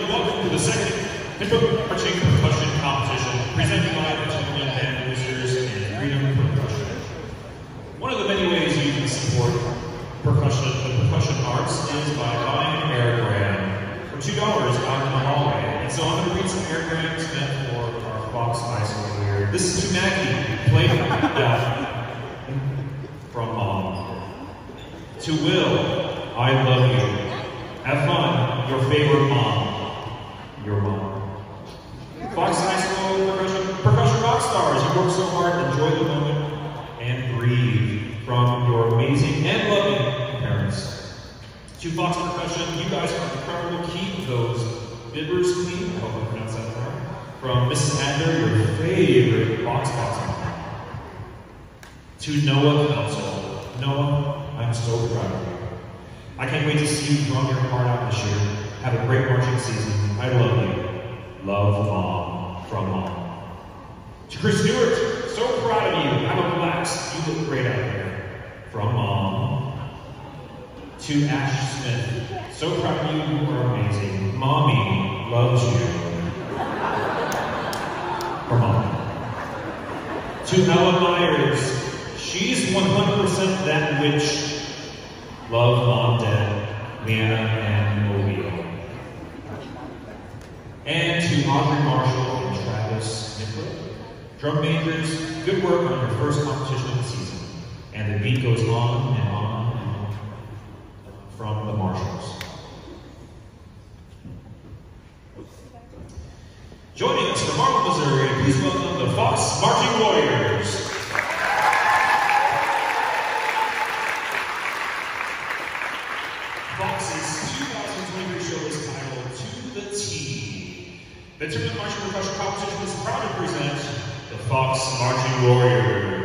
gentlemen, welcome to the second Pittsburgh Marching Percussion Competition, presented by the Timberland Band Boosters and Freedom Percussion. One of the many ways you can support percussion, the percussion arts, is by buying an airgram for $2 out in the hallway. And so I'm going to read some airgrams meant for our Fox High School here. This is to Maggie, played from Mom. To Will, I love you. Have fun. Your favorite mom. Your mom. Fox High School percussion, percussion rock stars. You work so hard. Enjoy the moment and breathe. From your amazing and loving Fox Percussion, you guys are incredible. Keep those bibbers clean. I hope I pronounced that right. From Mrs. Adler, your favorite Fox Fox To Noah Pelzel. Noah, I'm so proud of you. I can't wait to see you drum your heart out this year. Have a great marching season. I love you. Love, Mom, from Mom. To Chris Stewart, so proud of you. Have a relax. You look great out there. From Mom. To Ash Smith, so proud of you. You are amazing. Mommy loves you. From Mom. To Ella Myers, she's 100% that witch Love, Mom, Dad, Leanna, and Mobile. And to Audrey Marshall and Travis Nicola, drum majors, good work on your first competition of the season. And the beat goes on and on and on from the Marshalls. Joining us Missouri, please welcome the Fox Marching Warriors. Fox's 2023 show is titled To the T. The Timberland Marching Percussion Competition is proud to present the Fox Marching Warriors.